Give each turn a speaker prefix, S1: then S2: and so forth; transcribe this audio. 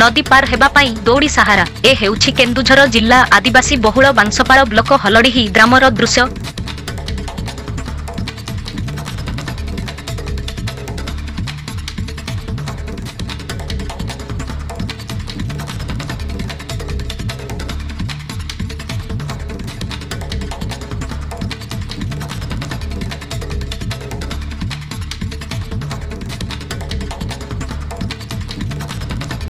S1: ନଦୀ ପାର ହେବା ପାଇଁ ଦୌଡ଼ି ସାହାରା। ଏ ହେଉଛି କେନ୍ଦୁଝର ଜିଲ୍ଲା ଆଦିବାସୀ ବହୁଳ ବାଂଶପାଳ ବ୍ଲକ ହଲଡିହି ଗ୍ରାମର ଦୃଶ୍ୟ।